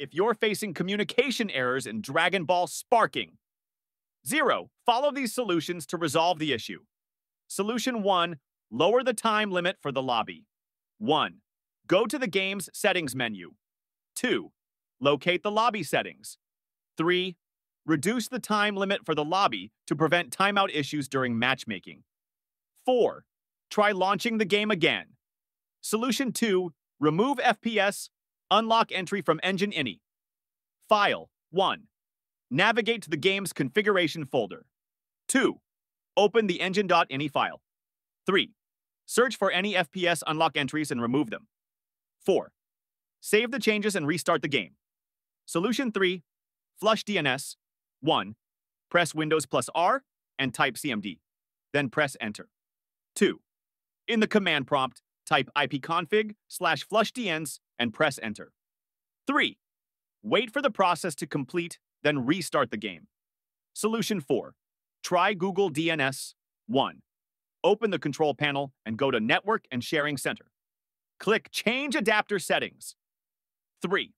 if you're facing communication errors in Dragon Ball Sparking. 0. Follow these solutions to resolve the issue. Solution 1. Lower the time limit for the lobby. 1. Go to the game's settings menu. 2. Locate the lobby settings. 3. Reduce the time limit for the lobby to prevent timeout issues during matchmaking. 4. Try launching the game again. Solution 2. Remove FPS. Unlock entry from Engine Ini. File 1. Navigate to the game's configuration folder. 2. Open the engine.ini file. 3. Search for any FPS unlock entries and remove them. 4. Save the changes and restart the game. Solution 3. Flush DNS. 1. Press Windows plus R and type CMD. Then press Enter. 2. In the command prompt, type ipconfig slash flushdns and press Enter. 3. Wait for the process to complete, then restart the game. Solution 4. Try Google DNS. 1. Open the control panel and go to Network and Sharing Center. Click Change Adapter Settings. 3.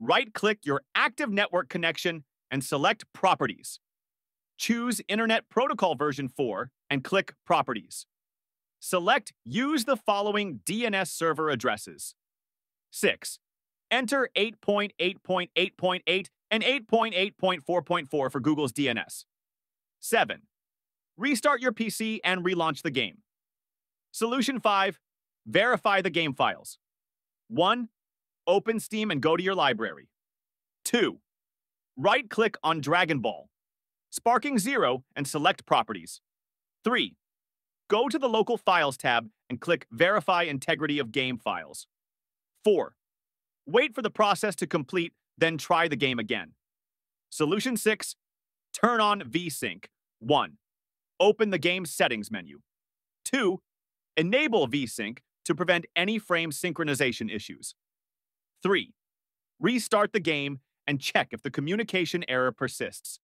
Right-click your active network connection and select Properties. Choose Internet Protocol version 4 and click Properties. Select Use the following DNS server addresses. 6. Enter 8.8.8.8 and 8.8.4.4 for Google's DNS. 7. Restart your PC and relaunch the game. Solution 5. Verify the game files. 1. Open Steam and go to your library. 2. Right-click on Dragon Ball. Sparking 0 and select Properties. 3. Go to the Local Files tab and click Verify Integrity of Game Files. 4. Wait for the process to complete, then try the game again. Solution 6. Turn on VSync. 1. Open the game settings menu. 2. Enable VSync to prevent any frame synchronization issues. 3. Restart the game and check if the communication error persists.